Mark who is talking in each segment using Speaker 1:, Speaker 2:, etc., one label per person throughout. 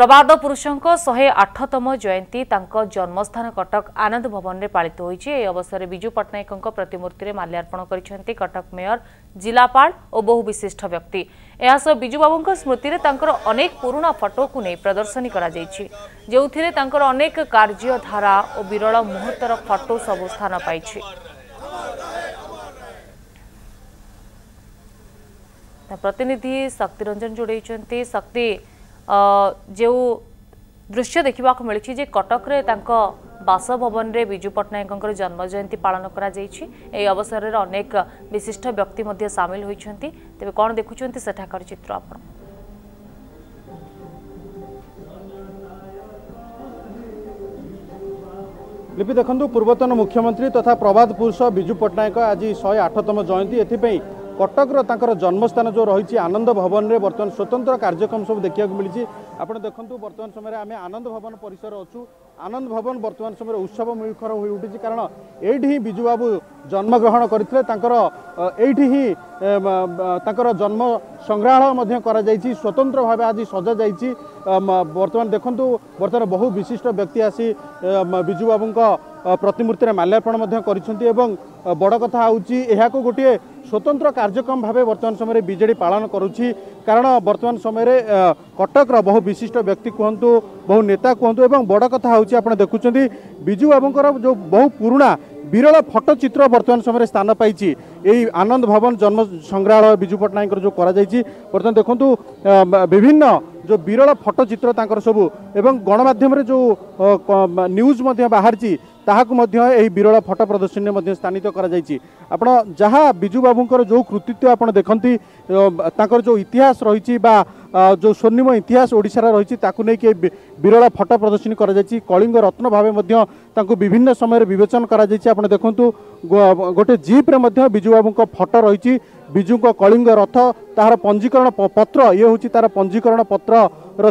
Speaker 1: ପ୍ରବାଦ ପୁରୁଷଙ୍କ ଶହେ ଆଠତମ ଜୟନ୍ତୀ ତାଙ୍କ ଜନ୍ମସ୍ଥାନ କଟକ ଆନନ୍ଦ ଭବନରେ ପାଳିତ ହୋଇଛି। ଏହି ଅବସରରେ ବିଜୁ ପଟ୍ଟନାୟକଙ୍କ ପ୍ରତିମୂର୍ତ୍ତିରେ ମାଲ୍ୟାର୍ପଣ କରିଛନ୍ତି କଟକ ମେୟର ଜିଲ୍ଲାପାଳ ଓ ବହୁ ବିଶିଷ୍ଟ ବ୍ୟକ୍ତି। ଏହାସହ ବିଜୁବାବୁଙ୍କ ସ୍ମୃତିରେ ତାଙ୍କର ଅନେକ ପୁରୁଣା ଫଟୋକୁ ନେଇ ପ୍ରଦର୍ଶନୀ କରାଯାଇଛି। ଯେଉଁଥିରେ ତାଙ୍କର ଅନେକ କାର୍ଯ୍ୟଧାରା ଓ ବିରଳ ମୁହୂର୍ତ୍ତର ଫଟୋ ସବୁ ସ୍ଥାନ ପାଇଛି। ପ୍ରତିନିଧି ଶକ୍ତି ରଞ୍ଜନ ଯୋଡ଼େଇଛନ୍ତି। ଶକ୍ତି ଯେଉଁ ଦୃଶ୍ୟ ଦେଖିବାକୁ ମିଳିଛି ଯେ କଟକରେ ତାଙ୍କ ବାସଭବନରେ ବିଜୁ ପଟ୍ଟନାୟକଙ୍କର ଜନ୍ମ ଜୟନ୍ତୀ ପାଳନ କରାଯାଇଛି ଏହି ଅବସରରେ ଅନେକ ବିଶିଷ୍ଟ ବ୍ୟକ୍ତି ମଧ୍ୟ ସାମିଲ ହୋଇଛନ୍ତି ତେବେ କ'ଣ ଦେଖୁଛନ୍ତି ସେଠାକାର ଚିତ୍ର ଆପଣ
Speaker 2: লিপি দেখন্তু ପୂର୍ବତନ ମୁଖ୍ୟମନ୍ତ୍ରୀ ତଥା ପ୍ରବାଦ ପୁରୁଷ ବିଜୁ ପଟ୍ଟନାୟକ ଆଜି ଶହେ ଆଠତମ ଜୟନ୍ତୀ ଏଥିପାଇଁ କଟକର ତାଙ୍କର ଜନ୍ମସ୍ଥାନ ଯେଉଁ ରହିଛି ଆନନ୍ଦ ଭବନରେ ବର୍ତ୍ତମାନ ସ୍ୱତନ୍ତ୍ର କାର୍ଯ୍ୟକ୍ରମ ସବୁ ଦେଖିବାକୁ ମିଳିଛି। ଆପଣ ଦେଖନ୍ତୁ ବର୍ତ୍ତମାନ ସମୟରେ ଆମେ ଆନନ୍ଦ ଭବନ ପରିସର ଅଛୁ। ଆନନ୍ଦ ଭବନ ବର୍ତ୍ତମାନ ସମୟରେ ଉତ୍ସବ ମୁଖର ହୋଇ ଉଠିଛି। କାରଣ ଏଇଠି ହିଁ ବିଜୁବାବୁ ଜନ୍ମଗ୍ରହଣ କରିଥିଲେ। ତାଙ୍କର ଏଇଠି ହିଁ ତାଙ୍କର ଜନ୍ମ ସଂଗ୍ରହାଳୟ ମଧ୍ୟ କରାଯାଇଛି। ସ୍ୱତନ୍ତ୍ର ଭାବେ ଆଜି ସଜାଯାଇଛି। ବର୍ତ୍ତମାନ ଦେଖନ୍ତୁ ବର୍ତ୍ତମାନ ବହୁ ବିଶିଷ୍ଟ ବ୍ୟକ୍ତି ଆସି ବିଜୁବାବୁଙ୍କ ପ୍ରତିମୂର୍ତ୍ତିରେ ମାଲ୍ୟାର୍ପଣ ମଧ୍ୟ କରିଛନ୍ତି। ଏବଂ ବଡ଼ କଥା ହେଉଛି ଏହାକୁ ଗୋଟିଏ স্বতন্ত্র কার্যক্রম ভাবে বর্তমান সময়ে বিজেডি পালন করুছি কারণ বর্তমান সময়ে কটকর বহু বিশিষ্ট ব্যক্তি কুহতু বহু নেতা কুহতু এবং বড় কথা হচ্ছে আপনার দেখুম বিজু বাবুঙ্কর যে বহু পুরোনা বিরল ফটোচিত্র বর্তমান সময়ে স্থান পাইছি এই আনন্দ ভবন জন্ম সংগ্রহালয় বিজু পট্টনাকর যে করা যাই বর্তমানে দেখুন বিভিন্ন যে বিরল ফটোচিত্র তাঁর সবু এবং গণমাধ্যমের যে নিউজ বাহারছি ତାହାକୁ ମଧ୍ୟ ଏହି ବିରଳ ଫଟୋ ପ୍ରଦର୍ଶନୀରେ ମଧ୍ୟ ସ୍ଥାନିତ କରାଯାଇଛି। ଆପଣ ଯାହା ବିଜୁ ବାବୁଙ୍କର ଯେଉଁ କୃତିତ୍ୱ ଆପଣ ଦେଖନ୍ତି ତାଙ୍କର ଯେଉଁ ଇତିହାସ ରହିଛି ବା ଯେଉଁ ସ୍ୱର୍ଣ୍ଣିମ ଇତିହାସ ଓଡ଼ିଶାର ରହିଛି ତାକୁ ନେଇକି ବିରଳ ଫଟୋ ପ୍ରଦର୍ଶନୀ କରାଯାଇଛି। କଳିଙ୍ଗ ରତ୍ନ ଭାବେ ମଧ୍ୟ ତାଙ୍କୁ ବିଭିନ୍ନ ସମୟରେ ବିବେଚନ କରାଯାଇଛି। ଆପଣ ଦେଖନ୍ତୁ ଗୋଟେ ଜିପ୍ରେ ମଧ୍ୟ ବିଜୁବାବୁଙ୍କ ଫଟୋ ରହିଛି। ବିଜୁଙ୍କ କଳିଙ୍ଗ ରଥ ତାହାର ପଞ୍ଜୀକରଣ ପତ୍ର ଇଏ ହେଉଛି ତାର ପଞ୍ଜୀକରଣ ପତ୍ରର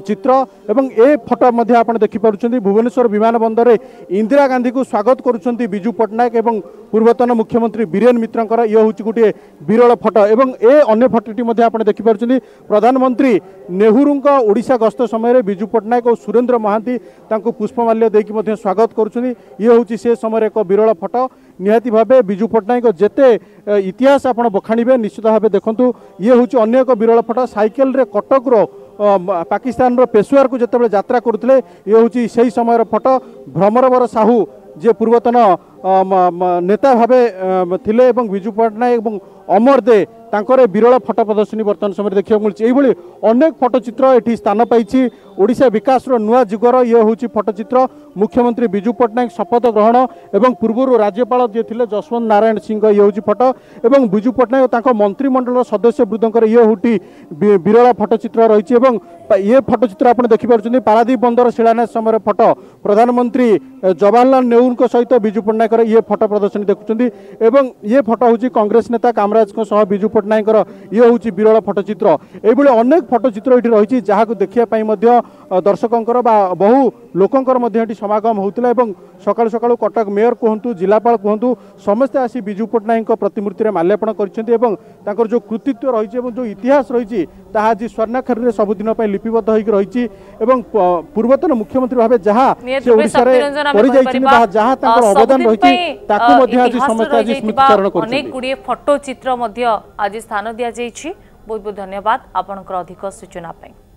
Speaker 2: ଚିତ୍ର ଏବଂ ଏ ଫଟୋ ମଧ୍ୟ ଆପଣ ଦେଖିପାରୁଛନ୍ତି ଭୁବନେଶ୍ୱର ବିମାନ ବନ୍ଦରରେ ଇନ୍ଦିରା ଗାନ୍ଧୀଙ୍କୁ ସ୍ୱାଗତ କରୁଛନ୍ତି ବିଜୁ ପଟ୍ଟନାୟକ ଏବଂ ପୂର୍ବତନ ମୁଖ୍ୟମନ୍ତ୍ରୀ ବୀରେନ ମିତ୍ରଙ୍କର ଇଏ ହେଉଛି ଗୋଟିଏ ବିରଳ ଫଟୋ ଏବଂ ଏ ଅନ୍ୟ ଫଟୋଟି ମଧ୍ୟ ଆପଣ ଦେଖିପାରୁଛନ୍ତି ପ୍ରଧାନମନ୍ତ୍ରୀ ନେହେରୁଙ୍କ ଓଡ଼ିଶା ଗସ୍ତ ସମୟରେ ବିଜୁ ପଟ୍ଟନାୟକ ଓ ସୁରେନ୍ଦ୍ର ମହାନ୍ତି ତାଙ୍କୁ ପୁଷ୍ପମାଲ୍ୟ ଦେଇକି ମଧ୍ୟ ସ୍ୱାଗତ କରୁଛନ୍ତି ଇଏ ହେଉଛି ସେ ସମୟରେ ଏକ ବିରଳ ଫଟୋ ନିହାତି ଭାବେ ବିଜୁ ପଟ୍ଟନାୟକ ଯେତେ ଏ, ଇତିହାସ ଆପଣ ବଖାଣିବେ ନିଶ୍ଚିତ ଭାବେ ଦେଖନ୍ତୁ ଇଏ ହେଉଛି ଅନ୍ୟ ଏକ ବିରଳ ଫଟୋ ସାଇକେଲରେ କଟକର ଅ, ମ- ପାକିସ୍ତାନର ପେଶୁଆରକୁ ଯେତେବେଳେ ଯାତ୍ରା କରୁଥିଲେ ଇଏ ହେଉଛି ସେହି ସମୟର ଫଟୋ। ଭ୍ରମରବର ସାହୁ ଯିଏ ପୂର୍ବତନ ନେତା ଭାବେ ଥିଲେ ଏବଂ ବିଜୁ ପଟ୍ଟନାୟକ ଏବଂ ଅମର ଦେ ତାଙ୍କର ଏ ବିରଳ ଫଟୋ ପ୍ରଦର୍ଶନୀ ବର୍ତ୍ତମାନ ସମୟରେ ଦେଖିବାକୁ ମିଳୁଛି। ଏଇଭଳି ଅନେକ ଫଟୋ ଚିତ୍ର ଏଠି ସ୍ଥାନ ପାଇଛି। ଓଡ଼ିଶା ବିକାଶର ନୂଆ ଯୁଗର ଇଏ ହେଉଛି ଫଟୋ ଚିତ୍ର ମୁଖ୍ୟମନ୍ତ୍ରୀ ବିଜୁ ପଟ୍ଟନାୟକ ଶପଥ ଗ୍ରହଣ ଏବଂ ପୂର୍ବରୁ ରାଜ୍ୟପାଳ ଯିଏ ଥିଲେ ଯଶବନ୍ତ ନାରାୟଣ ସିଂଙ୍କ ଇଏ ହେଉଛି ଫଟୋ ଏବଂ ବିଜୁ ପଟ୍ଟନାୟକ ତାଙ୍କ ମନ୍ତ୍ରିମଣ୍ଡଳର ସଦସ୍ୟ ବୃଦ୍ଧଙ୍କର ଇଏ ହେଉଛି ବି- ବିରଳ ଫଟୋ ଚିତ୍ର ରହିଛି ଏବଂ ପା- ଇଏ ଫଟୋ ଚିତ୍ର ଆପଣ ଦେଖିପାରୁଛନ୍ତି ପାରାଦୀପ ବନ୍ଦର ଶିଳାନ୍ୟାସ ସମୟର ଫଟୋ। ପ୍ରଧାନମନ୍ତ୍ରୀ ଏ, ଜବାହରଲାଲ ନେହେରୁଙ୍କ ସହିତ ବିଜୁ ପଟ୍ଟନାୟକର ଇଏ ଫଟୋ ପ୍ରଦର୍ଶନୀ ଦେଖୁଛନ୍ତି ଏବଂ ଇଏ ଫଟୋ ହେଉଛି କଂଗ୍ରେସ ନେତା କାମରାଜଙ୍କ ସହ ବିଜୁ পট্টনায়কর ইয়ে হচ্ছে বিরল ফটোচিত্র এইভাবে অনেক ফটোচিত্র এটি রয়েছে যা দেখা দর্শকঙ্কর বা বহু লোকঙ্কর এটি সমাগম হোলা এবং সকাল সকাল কটক মেয়র কুহতু জেলাপাল কুহতু সমস্তে আসি বিজু পট্টনায়ক প্রতিমূর্তি মাল্যার্পণ করেছেন এবং তাঁর যে কৃতিত্ব রয়েছে এবং যে ইতিহাস রয়েছে କୃତିତ୍ୱ ରହିଛି ଏବଂ ଯେଉଁ ଇତିହାସ ରହିଛି ତାହା ଆଜି ସ୍ୱର୍ଣ୍ଣାକ୍ଷରରେ ସବୁଦିନ ପାଇଁ ଲିପିବଦ୍ଧ ହୋଇକି ରହିଛି ଏବଂ ପ- ପୂର୍ବତନ ମୁଖ୍ୟମନ୍ତ୍ରୀ ଭାବେ ଯାହା
Speaker 1: ନିହାତି
Speaker 2: ସେ
Speaker 1: ରୂପେ
Speaker 2: ଓଡ଼ିଶାରେ
Speaker 1: ଶକ୍ତିରଞ୍ଜନ ଆମେ
Speaker 2: କରିଯାଇଛନ୍ତି ବା
Speaker 1: କହିପାରିବା,
Speaker 2: ଯାହା ତାଙ୍କର
Speaker 1: ଅ,
Speaker 2: ଅବଦାନ
Speaker 1: ସବୁଦିନ
Speaker 2: ରହିଛି
Speaker 1: ପାଇଁ,
Speaker 2: ତାକୁ
Speaker 1: ଅ,
Speaker 2: ମଧ୍ୟ ଆଜି
Speaker 1: ଇତିହାସରେ
Speaker 2: ସମସ୍ତେ ଆଜି
Speaker 1: ରହିଯାଇଥିବା
Speaker 2: ସ୍ମୃତିଚାରଣ
Speaker 1: ଅନେକ
Speaker 2: କରୁଛନ୍ତି
Speaker 1: ଗୁଡ଼ିଏ ଫଟୋ ଚିତ୍ର ମଧ୍ୟ ଆଜି ସ୍ଥାନ ଦିଆଯାଇଛି ବହୁତ ବହୁତ ଧନ୍ୟବାଦ ଆପଣଙ୍କର ଅଧିକ ସୂଚନା ପାଇଁ